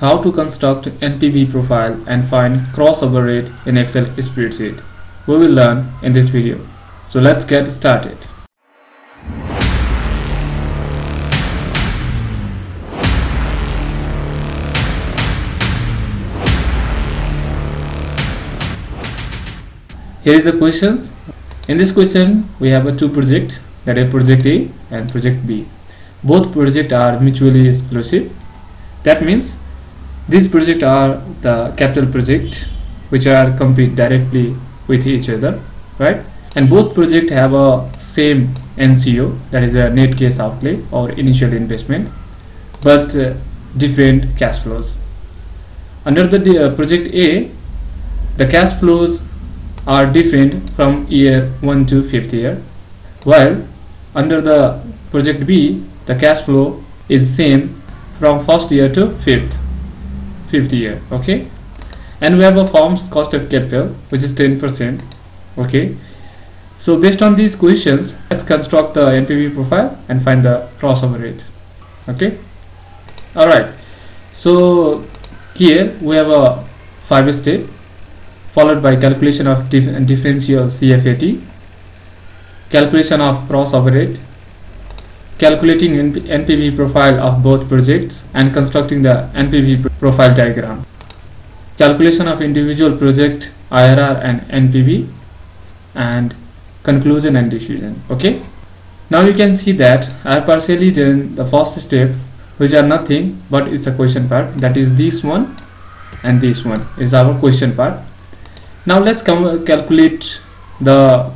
how to construct NPV profile and find crossover rate in Excel spreadsheet. We will learn in this video. So let's get started. Here is the questions. In this question we have a two project that is project A and project B. Both projects are mutually exclusive. That means these projects are the capital project which are compete directly with each other, right? And both projects have a same NCO that is a net cash outlay or initial investment, but uh, different cash flows. Under the uh, project A, the cash flows are different from year 1 to 5th year, while under the project B, the cash flow is same from first year to fifth 50 year okay? And we have a firm's cost of capital which is 10 percent okay? So based on these questions let's construct the NPV profile and find the crossover rate okay? All right so here we have a five step followed by calculation of dif differential CFAT calculation of crossover rate calculating NPV profile of both projects and constructing the NPV profile diagram. Calculation of individual project IRR and NPV and conclusion and decision. Okay. Now you can see that I have partially done the first step which are nothing but it's a question part that is this one and this one is our question part. Now let's come uh, calculate the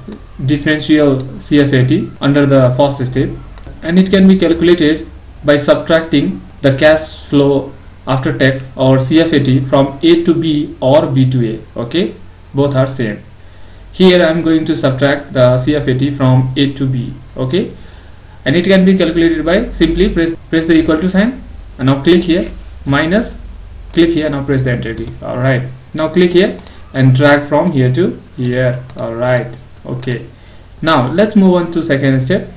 differential CFAT under the first step and it can be calculated by subtracting the cash flow after tax or CFAT from A to B or B to A okay? Both are same. Here I am going to subtract the CFAT from A to B okay? And it can be calculated by simply press press the equal to sign. And now click here minus click here now press the enter key alright? Now click here and drag from here to here alright? Okay. Now let's move on to second step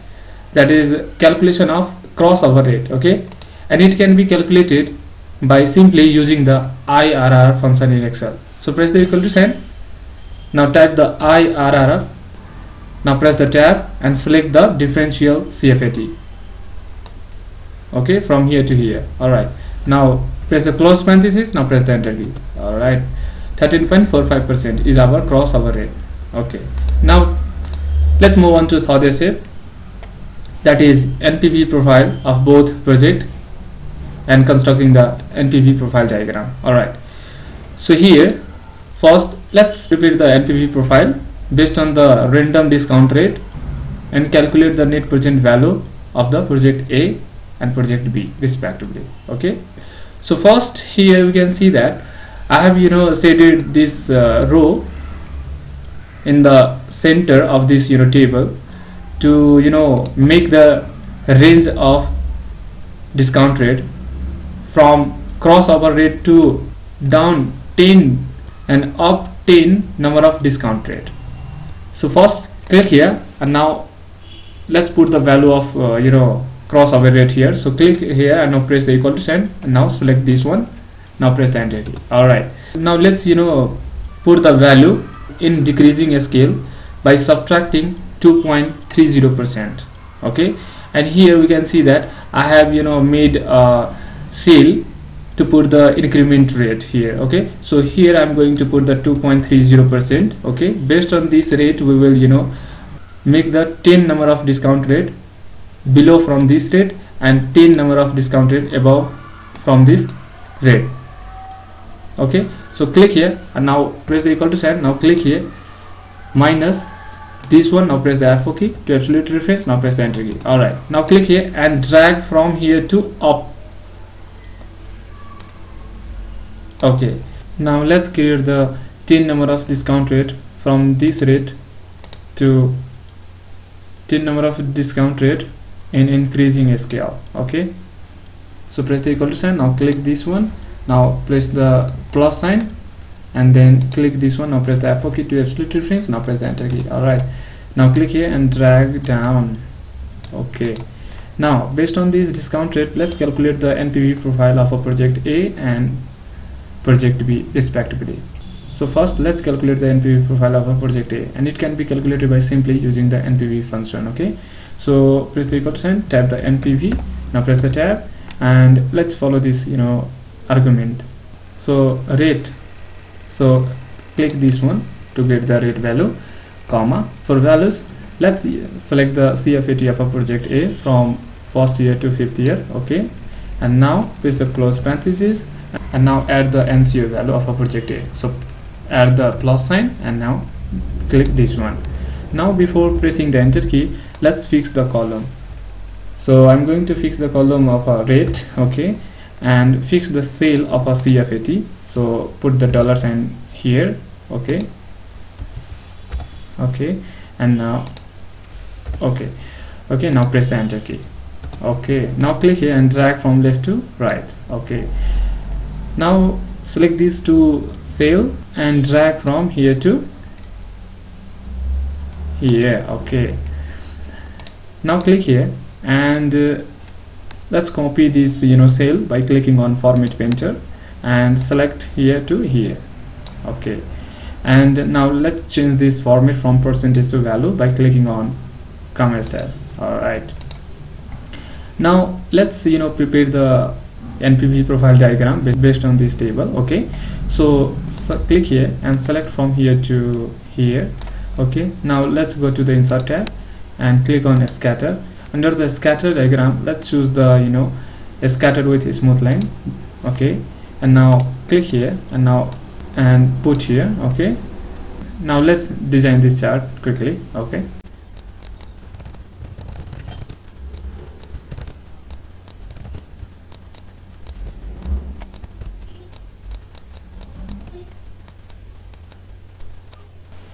that is calculation of crossover rate okay? And it can be calculated by simply using the IRR function in Excel. So press the equal to sign now type the IRR now press the tab and select the differential CFAT okay from here to here. Alright. Now press the close parenthesis. Now press the enter key. Alright. 13.45% is our crossover rate. Okay. Now let's move on to third step that is NPV profile of both project and constructing the NPV profile diagram. Alright. So here first let's prepare the NPV profile based on the random discount rate and calculate the net present value of the project A and project B respectively. Okay. So first here we can see that I have you know shaded this uh, row in the center of this you know table to you know make the range of discount rate from crossover rate to down 10 and up 10 number of discount rate. So first click here and now let's put the value of uh, you know crossover rate here. So click here and now press the equal to sign and now select this one. Now press the enter key. All right. Now let's you know put the value in decreasing scale by subtracting 2.30 percent okay? And here we can see that I have you know made a sale to put the increment rate here okay? So here I'm going to put the 2.30 percent okay? Based on this rate we will you know make the 10 number of discount rate below from this rate and 10 number of discount rate above from this rate okay? So click here and now press the equal to sign. Now click here minus this one now press the F4 key to absolute reference now press the enter key. Alright now click here and drag from here to up. Okay now let's create the 10 number of discount rate from this rate to 10 number of discount rate in increasing scale okay? So press the equal to sign now click this one. Now press the plus sign and then click this one now press the F4 key to absolute reference now press the enter key. Alright now click here and drag down. Okay. Now based on this discount rate let's calculate the NPV profile of a project A and project B respectively. So first let's calculate the NPV profile of a project A and it can be calculated by simply using the NPV function okay? So press the equal sign tap the NPV now press the tab and let's follow this you know argument. So rate so click this one to get the rate value comma. For values let's select the CFAT of a project A from first year to fifth year okay? And now press the close parenthesis and now add the NCO value of a project A. So add the plus sign and now click this one. Now before pressing the enter key let's fix the column. So I'm going to fix the column of a rate okay? And fix the sale of a CFAT so put the dollar sign here okay. Okay and now okay. Okay now press the enter key. Okay now click here and drag from left to right okay. Now select these two sale and drag from here to here okay. Now click here and uh, let's copy this you know cell by clicking on format painter and select here to here. Okay and now let's change this format from percentage to value by clicking on comma style all right. Now let's you know prepare the npv profile diagram based on this table. Okay so, so click here and select from here to here. Okay now let's go to the insert tab and click on scatter. Under the scatter diagram let's choose the you know scatter with smooth line. Okay and now click here and now and put here okay? Now let's design this chart quickly okay?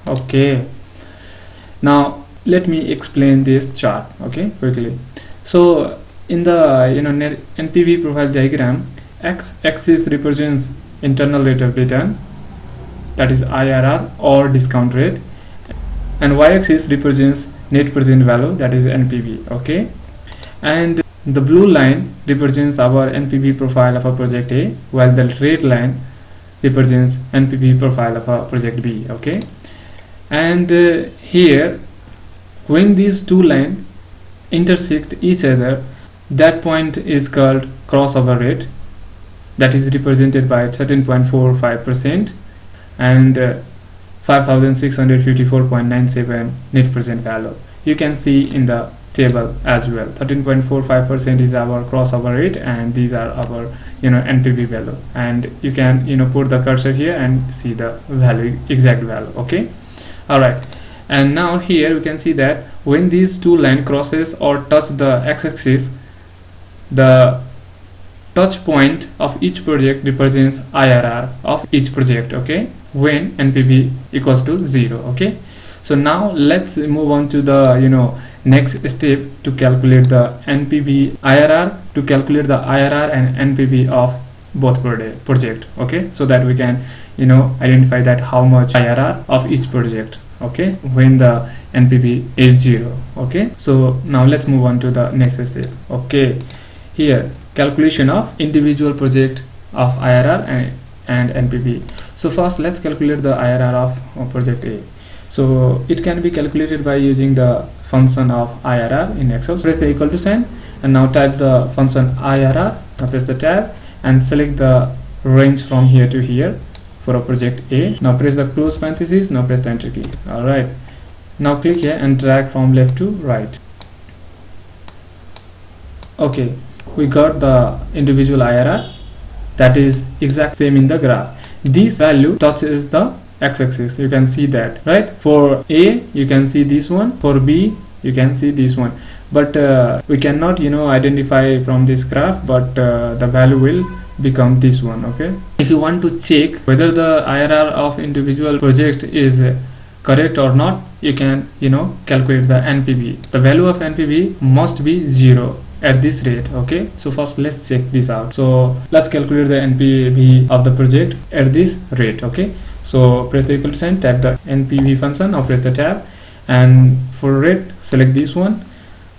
Okay. Now let me explain this chart okay quickly. So in the you know npv profile diagram x axis represents internal rate of return that is irr or discount rate and y axis represents net present value that is npv okay? And the blue line represents our npv profile of a project a while the red line represents npv profile of a project b okay? And uh, here when these two lines intersect each other that point is called crossover rate that is represented by 13.45 percent and uh, 5654.97 net present value. You can see in the table as well. 13.45 percent is our crossover rate and these are our you know npv value. And you can you know put the cursor here and see the value exact value okay? All right and now here we can see that when these two line crosses or touch the x-axis the touch point of each project represents IRR of each project okay? When NPV equals to 0 okay? So now let's move on to the you know next step to calculate the NPV IRR to calculate the IRR and NPV of both project okay? So that we can you know identify that how much IRR of each project okay? When the NPV is zero okay? So now let's move on to the next step okay? Here calculation of individual project of IRR and, and NPV so first let's calculate the IRR of uh, project A. So it can be calculated by using the function of IRR in Excel. So press the equal to sign and now type the function IRR now press the tab and select the range from here to here for a project A. Now press the close parenthesis now press the enter key. Alright now click here and drag from left to right. Okay we got the individual IRR that is exact same in the graph. This value touches the x-axis. You can see that right? For A you can see this one. For B you can see this one. But uh, we cannot you know identify from this graph but uh, the value will become this one okay? If you want to check whether the IRR of individual project is correct or not you can you know calculate the NPV the value of NPV must be zero at this rate okay? So first let's check this out. So let's calculate the NPV of the project at this rate okay? So press the equal sign tap the NPV function or press the tab. And for rate select this one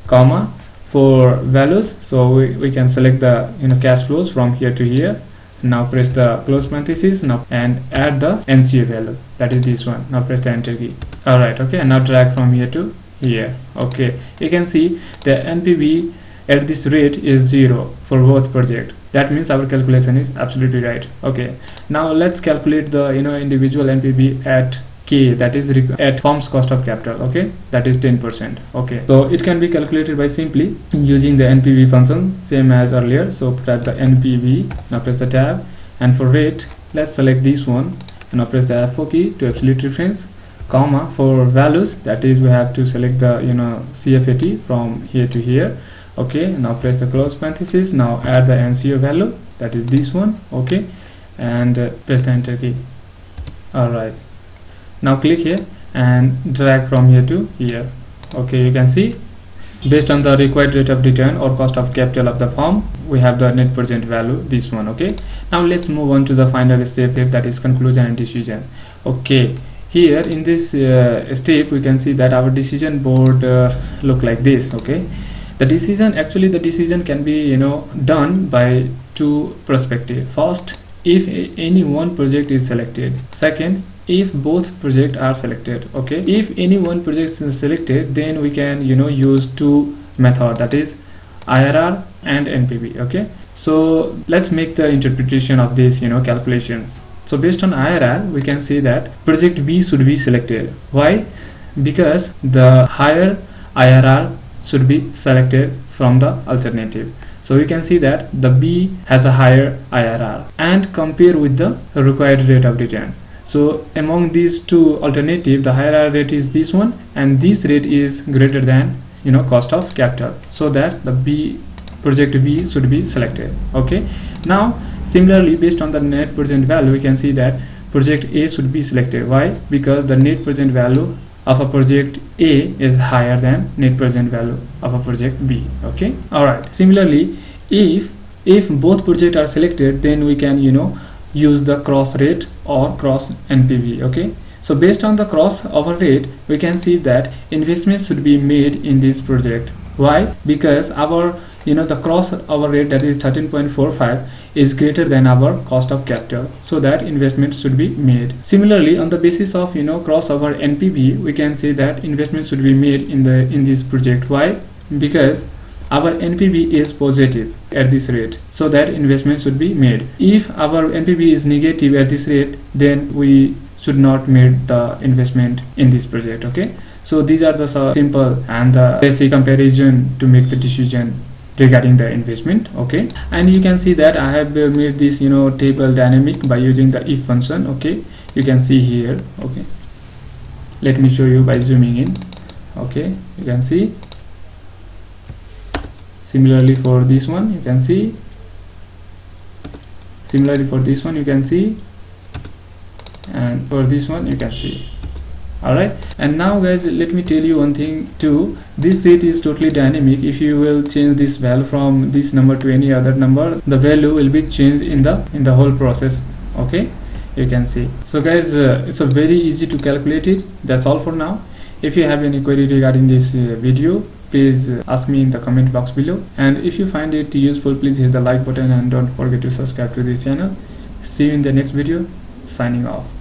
comma for values. So we, we can select the you know cash flows from here to here. Now press the close parenthesis now and add the NCA value. That is this one. Now press the enter key. All right okay? And now drag from here to here okay? You can see the NPV at this rate is zero for both project. That means our calculation is absolutely right. Okay. Now let's calculate the you know individual NPV at k that is at firm's cost of capital okay? That is 10 percent okay? So it can be calculated by simply using the npv function same as earlier. So type the npv now press the tab. And for rate let's select this one. And now press the f4 key to absolute reference comma for values that is we have to select the you know cfat from here to here okay now press the close parenthesis now add the nco value. That is this one. Okay and uh, press the enter key. All right now click here and drag from here to here. Okay you can see based on the required rate of return or cost of capital of the firm we have the net present value this one okay? Now let's move on to the final step that is conclusion and decision. Okay here in this uh, step we can see that our decision board uh, look like this okay the decision actually the decision can be you know done by two perspective. First if any one project is selected. Second if both project are selected okay? If any one project is selected then we can you know use two method that is IRR and NPV okay? So let's make the interpretation of this you know calculations. So based on IRR we can say that project B should be selected. Why? Because the higher IRR should be selected from the alternative. So you can see that the B has a higher IRR and compare with the required rate of return. So among these two alternative the higher rate is this one and this rate is greater than you know cost of capital. So that the b project b should be selected. Okay? Now similarly based on the net present value we can see that project a should be selected. Why? Because the net present value of a project a is higher than net present value of a project b okay? All right. Similarly if if both projects are selected then we can you know use the cross rate or cross NPV okay? So based on the cross over rate we can see that investment should be made in this project. Why? Because our you know the cross over rate that is 13.45 is greater than our cost of capital so that investment should be made. Similarly on the basis of you know crossover npv we can say that investment should be made in the in this project. Why? Because our NPV is positive at this rate so that investment should be made. If our NPV is negative at this rate then we should not make the investment in this project okay? So these are the uh, simple and the basic comparison to make the decision regarding the investment okay? And you can see that I have uh, made this you know table dynamic by using the if function okay? You can see here okay? Let me show you by zooming in okay? You can see. Similarly for this one you can see. Similarly for this one you can see. And for this one you can see alright? And now guys let me tell you one thing too. This set is totally dynamic. If you will change this value from this number to any other number the value will be changed in the in the whole process. Okay? You can see. So guys uh, it's a very easy to calculate it. That's all for now. If you have any query regarding this uh, video please uh, ask me in the comment box below. And if you find it useful please hit the like button and don't forget to subscribe to this channel. See you in the next video. Signing off